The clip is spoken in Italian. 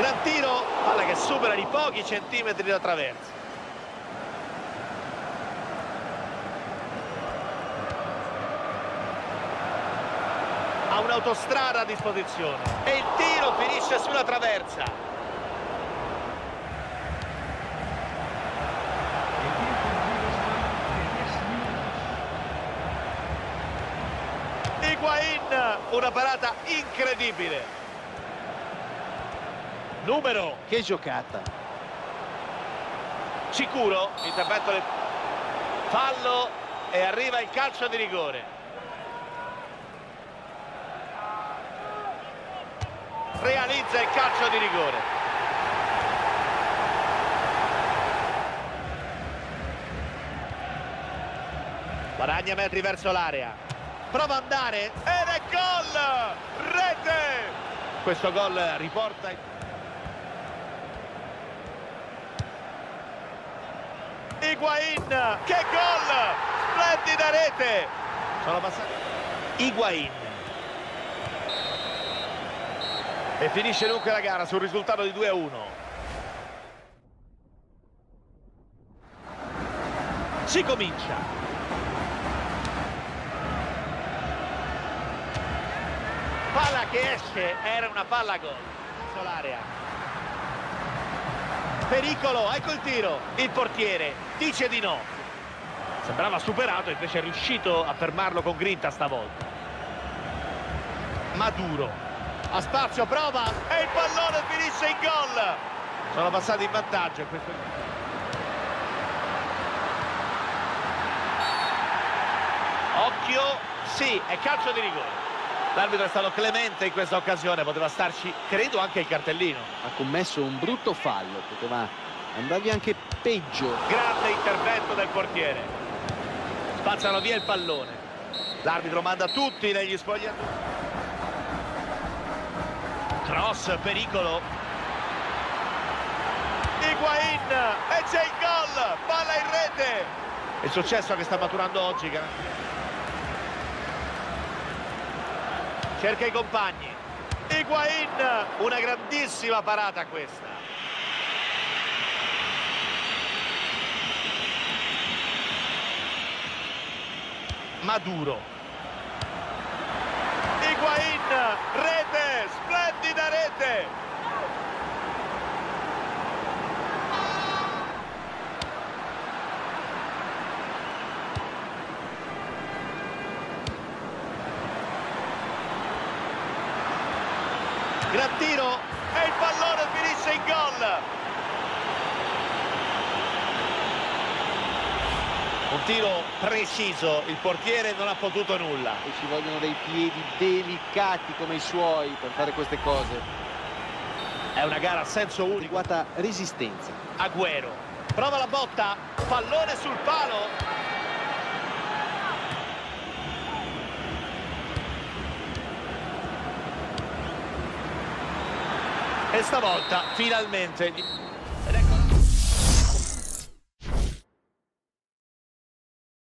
Gran tiro, palla che supera di pochi centimetri la traversa. Ha un'autostrada a disposizione e il tiro finisce sulla traversa. Higuain, una parata incredibile. Numero, Che giocata. sicuro, intervento del fallo e arriva il calcio di rigore. Realizza il calcio di rigore. Guadagna metri verso l'area. Prova ad andare ed è gol! Rete! Questo gol riporta Higuain, che gol! Splendida rete! Sono passati Higuain. E finisce dunque la gara sul risultato di 2 a 1. Si comincia. Palla che esce, era una palla gol. Solarea. Pericolo, ecco il tiro. Il portiere dice di no. Sembrava superato, invece è riuscito a fermarlo con grinta stavolta. Maduro. Ha spazio, prova e il pallone finisce in gol. Sono passati in vantaggio. Questo... Occhio, sì, è calcio di rigore. L'arbitro è stato clemente in questa occasione, poteva starci, credo, anche il cartellino. Ha commesso un brutto fallo, poteva andargli anche peggio. Grande intervento del portiere. Spazzano via il pallone. L'arbitro manda tutti negli spogliatoi. Cross, pericolo. Higuain e c'è il gol, palla in rete. Il successo che sta maturando oggi. Cerca i compagni. Higuain, una grandissima parata questa. Maduro. Higuain, rete, splendida rete. Gran tiro e il pallone finisce in gol. Un tiro preciso, il portiere non ha potuto nulla. E ci vogliono dei piedi delicati come i suoi per fare queste cose. È una gara a senso unico. Adeguata resistenza. Agüero. Prova la botta, pallone sul palo. E stavolta finalmente